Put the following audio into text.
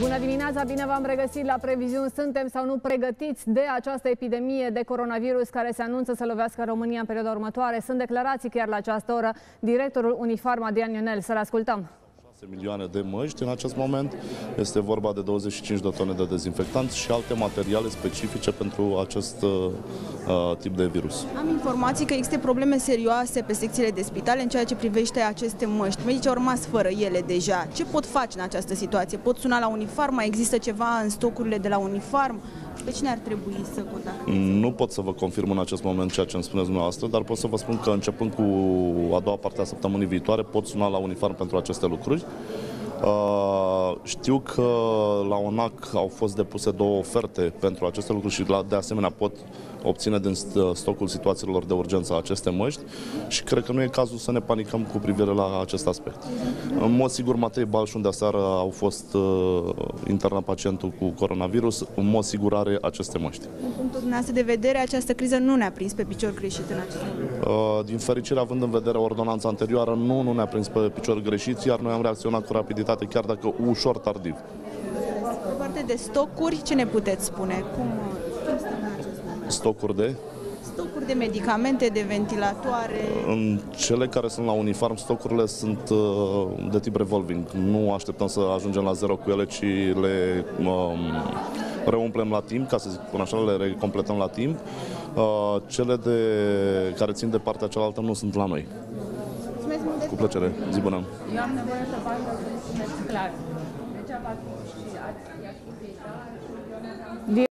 Bună dimineața, bine v-am regăsit la previziuni. Suntem sau nu pregătiți de această epidemie de coronavirus care se anunță să lovească România în perioada următoare? Sunt declarații chiar la această oră directorul Unifarm Adrian Ionel. Să-l ascultăm milioane de măști în acest moment. Este vorba de 25 de tone de dezinfectant și alte materiale specifice pentru acest uh, uh, tip de virus. Am informații că există probleme serioase pe secțiile de spitale în ceea ce privește aceste măști. Medicii au rămas fără ele deja. Ce pot face în această situație? Pot suna la Unifarm? Mai există ceva în stocurile de la Unifarm? Pe cine ar trebui să contacteze? Nu pot să vă confirm în acest moment ceea ce îmi spuneți dumneavoastră, dar pot să vă spun că începând cu a doua parte a săptămânii viitoare pot suna la Unifarm pentru aceste lucruri. Uh, știu că la ONAC au fost depuse două oferte pentru aceste lucruri și la, de asemenea pot obține din stocul situațiilor de urgență aceste măști și cred că nu e cazul să ne panicăm cu privire la acest aspect. În mod sigur, Matei Balș, unde aseară au fost uh, internat pacientul cu coronavirus, în mod sigur are aceste măști. Din punctul dumneavoastră de vedere, această criză nu ne-a prins pe picior greșit în acest moment? Uh, din fericire, având în vedere ordonanța anterioară, nu, nu ne-a prins pe picior greșit, iar noi am reacționat cu rapiditate, chiar dacă ușor tardiv. Pe parte de stocuri, ce ne puteți spune? Cum, cum stocuri de? Stocuri de medicamente, de ventilatoare. În cele care sunt la uniform, stocurile sunt uh, de tip revolving. Nu așteptăm să ajungem la zero cu ele, ci le um, reumplem la timp, ca să zic până așa, le recompletăm la timp. Uh, cele de, care țin de partea cealaltă nu sunt la noi. Cu plăcere. Zi bună. Eu am nevoie să fac clar. Deci,